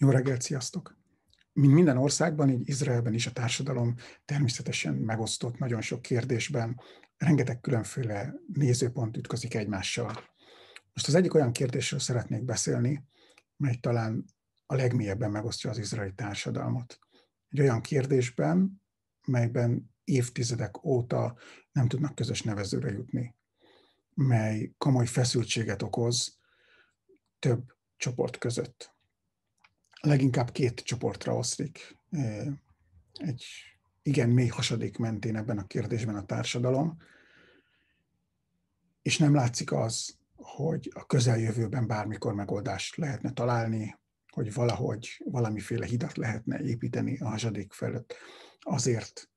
Jó reggelt, sziasztok! Mint minden országban, így Izraelben is a társadalom természetesen megosztott nagyon sok kérdésben, rengeteg különféle nézőpont ütközik egymással. Most az egyik olyan kérdésről szeretnék beszélni, mely talán a legmélyebben megosztja az izraeli társadalmat. Egy olyan kérdésben, melyben évtizedek óta nem tudnak közös nevezőre jutni, mely komoly feszültséget okoz több csoport között leginkább két csoportra oszlik. Egy igen mély hasadék mentén ebben a kérdésben a társadalom, és nem látszik az, hogy a közeljövőben bármikor megoldást lehetne találni, hogy valahogy valamiféle hidat lehetne építeni a hasadék felett azért,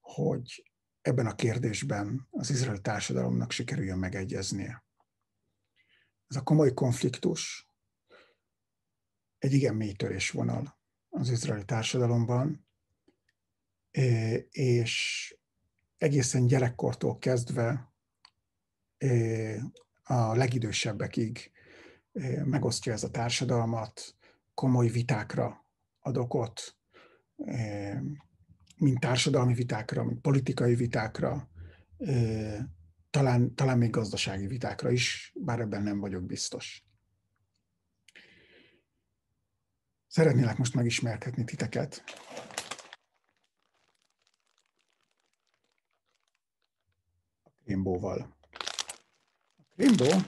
hogy ebben a kérdésben az izraeli társadalomnak sikerüljön megegyeznie. Ez a komoly konfliktus, egy igen mély törésvonal az izraeli társadalomban, és egészen gyerekkortól kezdve a legidősebbekig megosztja ez a társadalmat, komoly vitákra ad okot, mint társadalmi vitákra, mint politikai vitákra, talán, talán még gazdasági vitákra is, bár ebben nem vagyok biztos. Szeretnélek most megismerkedni titeket. A krémbóval. A krémbó egy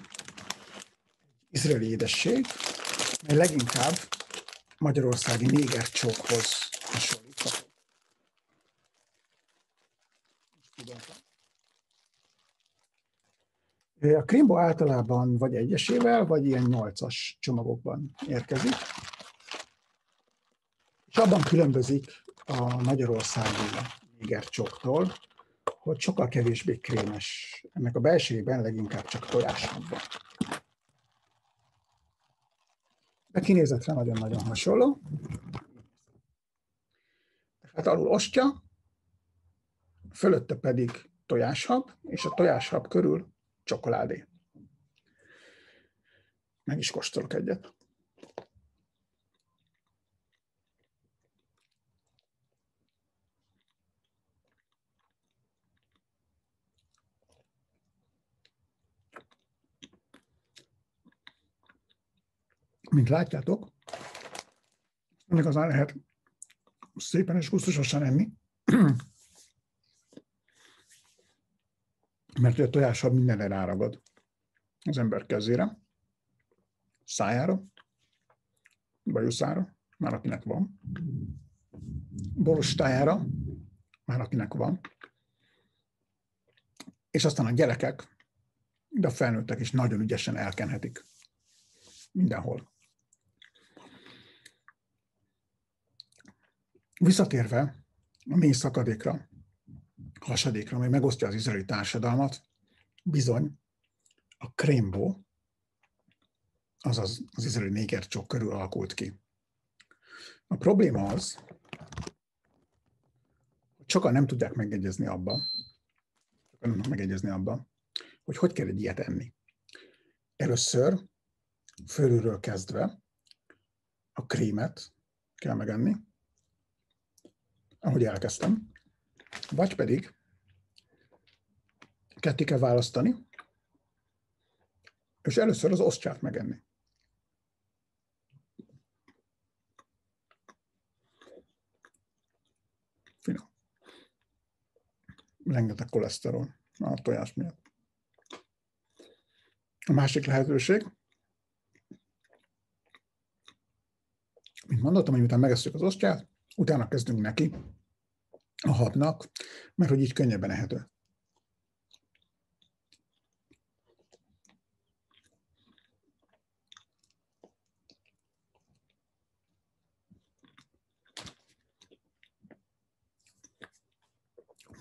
izraeli édesség, mely leginkább magyarországi négercsókhoz hasonlít. A krémbó általában vagy egyesével, vagy ilyen nyolcas csomagokban érkezik. És abban különbözik a magyarországi négercsoktól, hogy sokkal kevésbé krémes. Ennek a belsejében leginkább csak tojás van. De kinézetre nagyon-nagyon hasonló. Tehát alul ostya, fölötte pedig tojáshab, és a tojáshab körül csokoládé. Meg is kóstolok egyet. Mint látjátok, nem igazán lehet szépen és gusztusosan enni, mert a tojással mindenre ráragad az ember kezére, szájára, bajuszára, már akinek van, borostájára, már akinek van, és aztán a gyerekek, de a felnőttek is nagyon ügyesen elkenhetik mindenhol. Visszatérve a mély szakadékra, hasadékra, ami megosztja az izraeli társadalmat, bizony a krémbó, azaz az izraeli négercsok körül alakult ki. A probléma az, hogy sokan nem tudják megegyezni abba, sokan nem megegyezni abba, hogy hogy kell egy ilyet enni. Először fölülről kezdve a krémet kell megenni, ahogy elkezdtem, vagy pedig ketté kell választani, és először az osztját megenni. Finom. Rengeteg koleszteron a tojás miatt. A másik lehetőség, mint mondottam, hogy miután megesztjük az osztját, utána kezdünk neki a habnak, mert hogy így könnyebben ehető.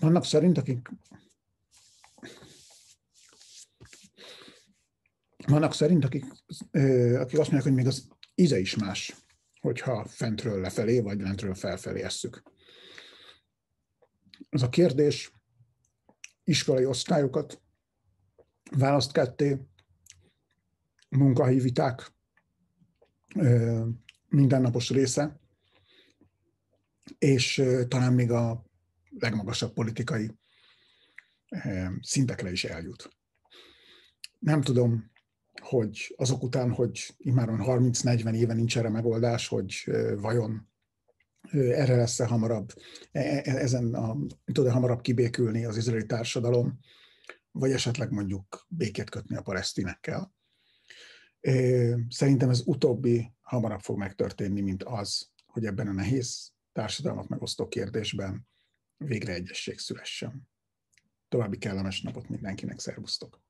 Vannak szerint, akik vannak szerint, akik, akik azt mondják, hogy még az íze is más hogyha fentről lefelé, vagy lentről felfelé esszük. Ez a kérdés iskolai osztályokat választ ketté, munkahelyi viták mindennapos része, és talán még a legmagasabb politikai szintekre is eljut. Nem tudom, hogy azok után, hogy immáron 30-40 éve nincs erre megoldás, hogy vajon erre lesz-e hamarabb, e, e, ezen a, tud-e hamarabb kibékülni az izraeli társadalom, vagy esetleg mondjuk békét kötni a palesztinekkel. Szerintem ez utóbbi hamarabb fog megtörténni, mint az, hogy ebben a nehéz társadalmat megosztó kérdésben végre egyesség szülessen. További kellemes napot mindenkinek, szervusztok!